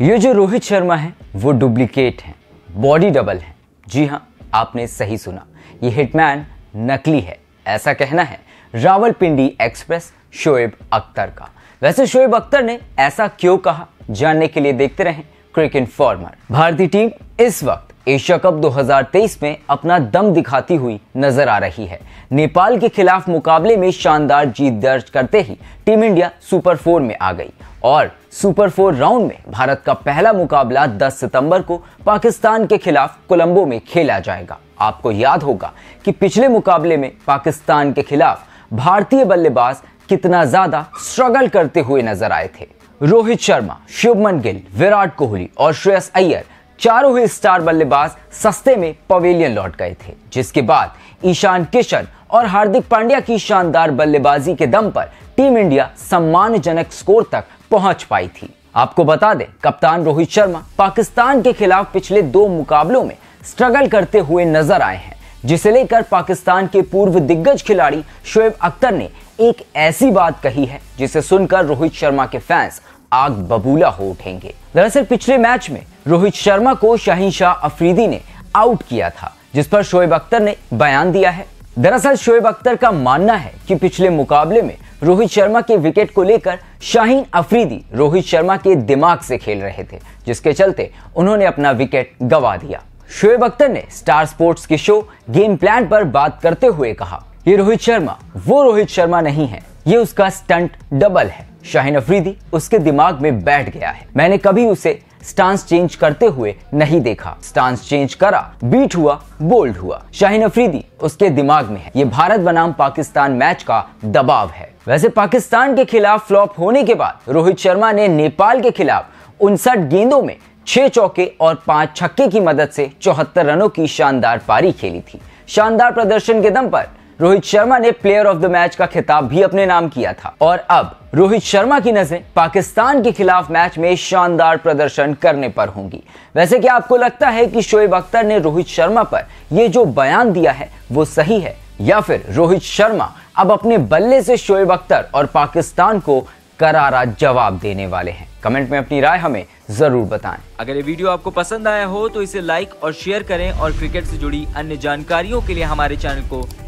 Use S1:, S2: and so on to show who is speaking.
S1: ये जो रोहित शर्मा है, वो डुप्लीकेट है बॉडी डबल है। जी हाँ आपने सही सुना। ये हिटमैन नकली है, ऐसा कहना है। रावलपिंडी एक्सप्रेस, शोएब अख्तर का। वैसे शोएब अख्तर ने ऐसा क्यों कहा? जानने के लिए देखते रहें क्रिकेट फॉर्मर भारतीय टीम इस वक्त एशिया कप 2023 में अपना दम दिखाती हुई नज़र आ रही है। नेपाल के खिलाफ मुकाबले में शानदार जीत दर्ज करते ही टीम इंडिया सुपर फोर में आ गई और सुपर फोर राउंड में भारत का पहला मुकाबला 10 सितंबर को पाकिस्तान के खिलाफ कोलंबो में खेला जाएगा। आपको याद होगा कि पिछले मुकाबले में पाकिस्तान के खिलाफ भारतीय बल्लेबाज कितना ज़्यादा स्ट्रगल करते हुए नज़र आए थे। रोहित शर्मा, शुभमन गिल, विराट कोहली और श्रेयस अय्यर चारों ही स्टार बल्लेबाज सस्ते में पवेलियन लौट गए थे, जिसके बाद ईशान किशन और हार्दिक पांड्या की शानदार बल्लेबाजी के दम पर टीम इंडिया सम्मानजनक स्कोर तक पहुँच पाई थी। आपको बता दें, कप्तान रोहित शर्मा पाकिस्तान के खिलाफ पिछले दो मुकाबलों में स्ट्रगल करते हुए नज़र आए हैं, जिसे लेकर पाकिस्तान के पूर्व दिग्गज खिलाड़ी शोएब अख्तर ने एक ऐसी बात कही है, जिसे सुनकर रोहित शर्मा के फैंस आग बबूला हो उठेंगे। दरअसल पिछले मैच में रोहित शर्मा को शाहीन शाह अफरीदी ने आउट किया था, जिस पर शोएब अख्तर ने बयान दिया है। दरअसल शोएब अख्तर का मानना है कि पिछले मुकाबले में रोहित शर्मा के विकेट को लेकर शाहीन अफरीदी रोहित शर्मा के दिमाग से खेल रहे थे, जिसके चलते उन्होंने अपना विकेट गवा दिया। शोएब अख्तर ने स्टार स्पोर्ट्स के शो गेम प्लान पर बात करते हुए कहा, ये रोहित शर्मा, वो रोहित शर्मा नहीं है, ये उसका स्टंट डबल है। शाहिन अफरीदी उसके दिमाग में बैठ गया है। मैंने कभी उसे स्टांस चेंज करते हुए नहीं देखा। स्टांस चेंज करा बीट हुआ बोल्ड हुआ। शाहिन अफरीदी उसके दिमाग में है। ये भारत बनाम पाकिस्तान मैच का दबाव है। वैसे पाकिस्तान के खिलाफ फ्लॉप होने के बाद रोहित शर्मा ने नेपाल के खिलाफ उनसठ गेंदों में छह चौके और पाँच छक्के की मदद से चौहत्तर रनों की शानदार पारी खेली थी। शानदार प्रदर्शन के दम पर रोहित शर्मा ने प्लेयर ऑफ़ द मैच का खिताब भी अपने नाम किया था। और अब रोहित शर्मा की नज़रें पाकिस्तान के खिलाफ मैच में शानदार प्रदर्शन करने पर होंगी। वैसे क्या आपको लगता है कि शोएब अख्तर ने रोहित शर्मा पर यह जो बयान दिया है, वो सही है? या फिर रोहित शर्मा अब अपने बल्ले से शोएब अख्तर और पाकिस्तान को करारा जवाब देने वाले हैं? कमेंट में अपनी राय हमें ज़रूर बताएँ।
S2: अगर ये वीडियो आपको पसंद आया हो तो इसे लाइक और शेयर करें और क्रिकेट से जुड़ी अन्य जानकारियों के लिए हमारे चैनल को